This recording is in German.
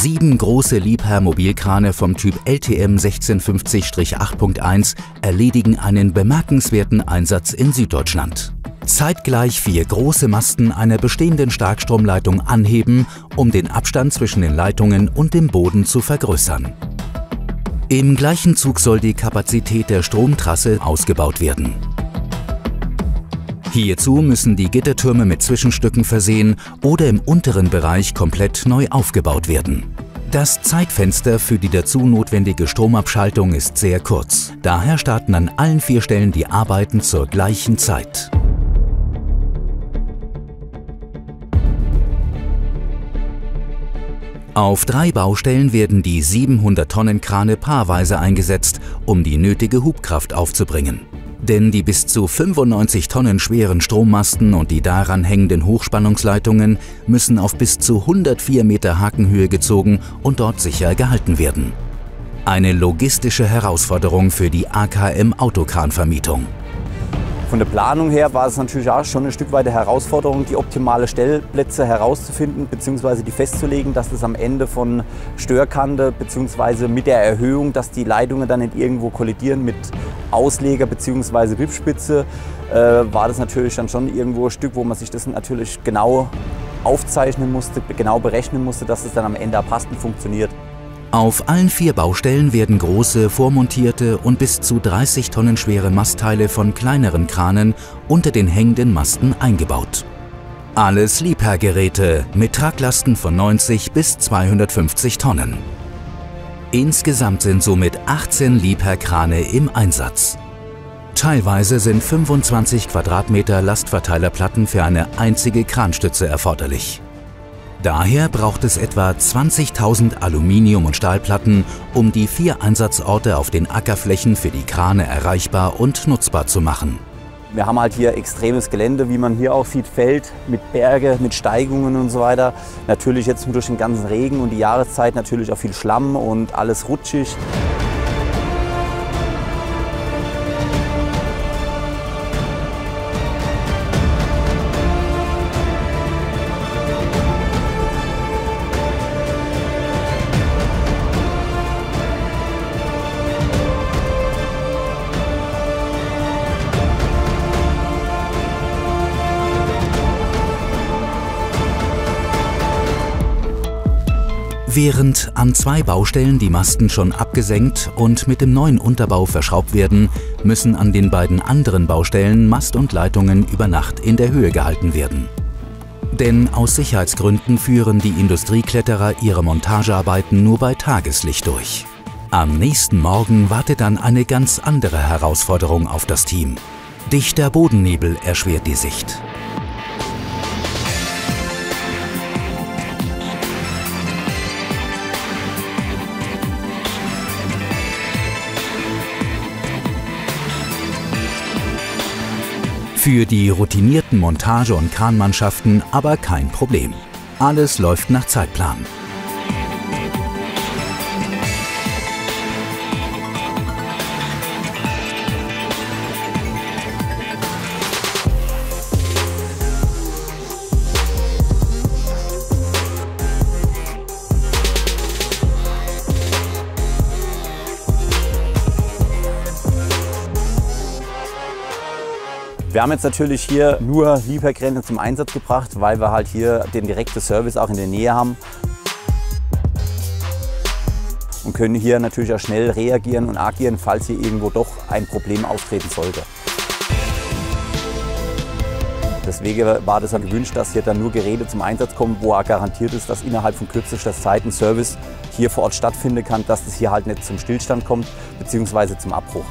Sieben große Liebherr-Mobilkrane vom Typ LTM 1650-8.1 erledigen einen bemerkenswerten Einsatz in Süddeutschland. Zeitgleich vier große Masten einer bestehenden Starkstromleitung anheben, um den Abstand zwischen den Leitungen und dem Boden zu vergrößern. Im gleichen Zug soll die Kapazität der Stromtrasse ausgebaut werden. Hierzu müssen die Gittertürme mit Zwischenstücken versehen oder im unteren Bereich komplett neu aufgebaut werden. Das Zeitfenster für die dazu notwendige Stromabschaltung ist sehr kurz. Daher starten an allen vier Stellen die Arbeiten zur gleichen Zeit. Auf drei Baustellen werden die 700-Tonnen-Krane paarweise eingesetzt, um die nötige Hubkraft aufzubringen. Denn die bis zu 95 Tonnen schweren Strommasten und die daran hängenden Hochspannungsleitungen müssen auf bis zu 104 Meter Hakenhöhe gezogen und dort sicher gehalten werden. Eine logistische Herausforderung für die AKM Autokranvermietung. Von der Planung her war es natürlich auch schon ein Stück weit eine Herausforderung, die optimale Stellplätze herauszufinden bzw. die festzulegen, dass es am Ende von Störkante bzw. mit der Erhöhung, dass die Leitungen dann nicht irgendwo kollidieren mit Ausleger bzw. Rippspitze, äh, war das natürlich dann schon irgendwo ein Stück, wo man sich das natürlich genau aufzeichnen musste, genau berechnen musste, dass es dann am Ende passt und funktioniert. Auf allen vier Baustellen werden große, vormontierte und bis zu 30 Tonnen schwere Mastteile von kleineren Kranen unter den hängenden Masten eingebaut. Alles Liebherrgeräte mit Traglasten von 90 bis 250 Tonnen. Insgesamt sind somit 18 Liebherrkrane im Einsatz. Teilweise sind 25 Quadratmeter Lastverteilerplatten für eine einzige Kranstütze erforderlich. Daher braucht es etwa 20.000 Aluminium- und Stahlplatten, um die vier Einsatzorte auf den Ackerflächen für die Krane erreichbar und nutzbar zu machen. Wir haben halt hier extremes Gelände, wie man hier auch sieht, Feld mit Berge, mit Steigungen und so weiter. Natürlich jetzt durch den ganzen Regen und die Jahreszeit natürlich auch viel Schlamm und alles rutschig. Während an zwei Baustellen die Masten schon abgesenkt und mit dem neuen Unterbau verschraubt werden, müssen an den beiden anderen Baustellen Mast und Leitungen über Nacht in der Höhe gehalten werden. Denn aus Sicherheitsgründen führen die Industriekletterer ihre Montagearbeiten nur bei Tageslicht durch. Am nächsten Morgen wartet dann eine ganz andere Herausforderung auf das Team. Dichter Bodennebel erschwert die Sicht. Für die routinierten Montage- und Kranmannschaften aber kein Problem. Alles läuft nach Zeitplan. Wir haben jetzt natürlich hier nur Liefergrenzen zum Einsatz gebracht, weil wir halt hier den direkten Service auch in der Nähe haben. Und können hier natürlich auch schnell reagieren und agieren, falls hier irgendwo doch ein Problem auftreten sollte. Deswegen war das dann gewünscht, dass hier dann nur Geräte zum Einsatz kommen, wo auch garantiert ist, dass innerhalb von kürzester Zeit ein Service hier vor Ort stattfinden kann, dass das hier halt nicht zum Stillstand kommt bzw. zum Abbruch.